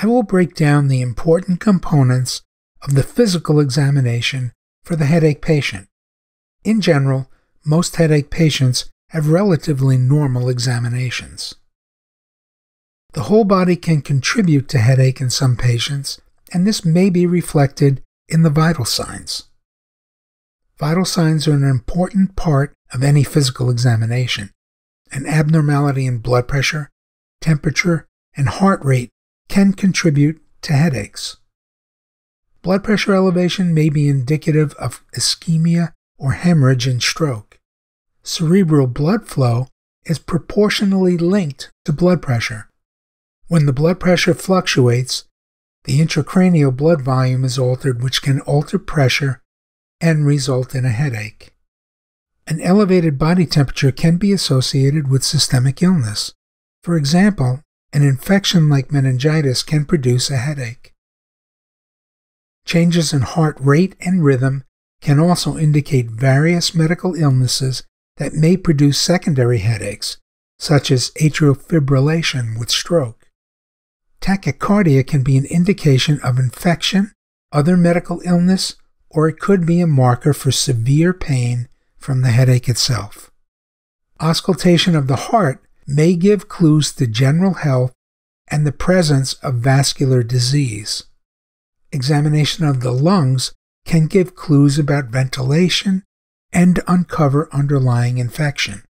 I will break down the important components of the physical examination for the headache patient. In general, most headache patients have relatively normal examinations. The whole body can contribute to headache in some patients, and this may be reflected in the vital signs. Vital signs are an important part of any physical examination. An abnormality in blood pressure, temperature, and heart rate can contribute to headaches. Blood pressure elevation may be indicative of ischemia or hemorrhage in stroke. Cerebral blood flow is proportionally linked to blood pressure. When the blood pressure fluctuates, the intracranial blood volume is altered, which can alter pressure and result in a headache. An elevated body temperature can be associated with systemic illness. For example, an infection like meningitis can produce a headache. Changes in heart rate and rhythm can also indicate various medical illnesses that may produce secondary headaches, such as atrial fibrillation with stroke. Tachycardia can be an indication of infection, other medical illness, or it could be a marker for severe pain from the headache itself. Auscultation of the heart may give clues to general health and the presence of vascular disease. Examination of the lungs can give clues about ventilation and uncover underlying infection.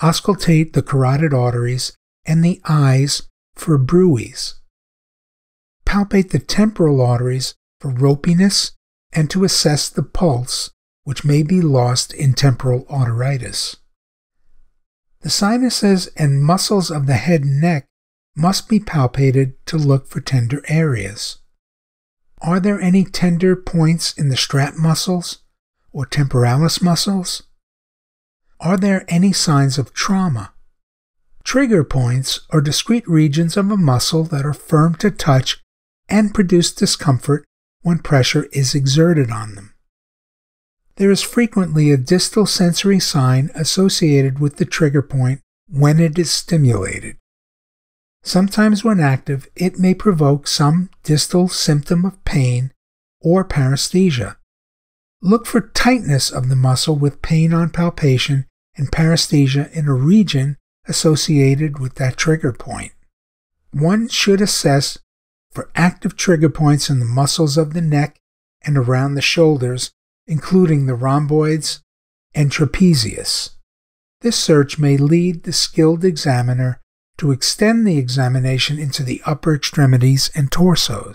Auscultate the carotid arteries and the eyes for bruits. Palpate the temporal arteries for ropiness and to assess the pulse, which may be lost in temporal arteritis. The sinuses and muscles of the head and neck must be palpated to look for tender areas. Are there any tender points in the strap muscles or temporalis muscles? Are there any signs of trauma? Trigger points are discrete regions of a muscle that are firm to touch and produce discomfort when pressure is exerted on them. There is frequently a distal sensory sign associated with the trigger point when it is stimulated. Sometimes, when active, it may provoke some distal symptom of pain or paresthesia. Look for tightness of the muscle with pain on palpation and paresthesia in a region associated with that trigger point. One should assess for active trigger points in the muscles of the neck and around the shoulders, including the rhomboids and trapezius. This search may lead the skilled examiner to extend the examination into the upper extremities and torso.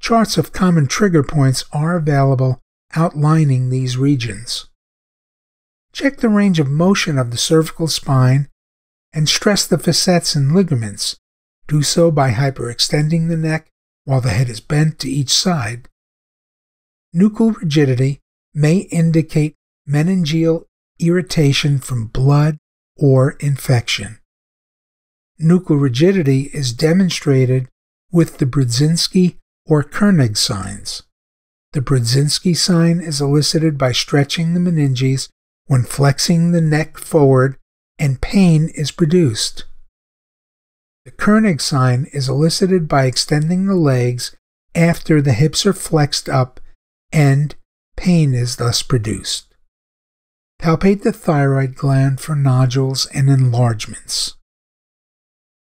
Charts of common trigger points are available outlining these regions. Check the range of motion of the cervical spine and stress the facets and ligaments do so by hyperextending the neck while the head is bent to each side. Nuchal rigidity may indicate meningeal irritation from blood or infection. Nuchal rigidity is demonstrated with the Brudzinski or Kernig signs. The Brudzinski sign is elicited by stretching the meninges when flexing the neck forward and pain is produced. The Kernig sign is elicited by extending the legs after the hips are flexed up and pain is thus produced. Palpate the thyroid gland for nodules and enlargements.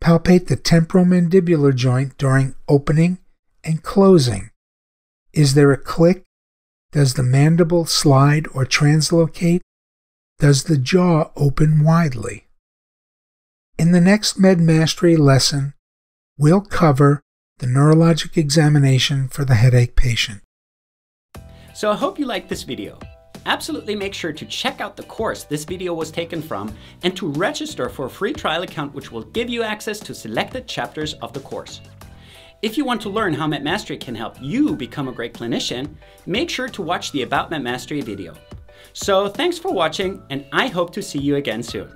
Palpate the temporomandibular joint during opening and closing. Is there a click? Does the mandible slide or translocate? Does the jaw open widely? In the next Med Mastery lesson, we'll cover the neurologic examination for the headache patient. So I hope you liked this video. Absolutely make sure to check out the course this video was taken from and to register for a free trial account which will give you access to selected chapters of the course. If you want to learn how Med Mastery can help you become a great clinician, make sure to watch the About Med Mastery video. So thanks for watching and I hope to see you again soon.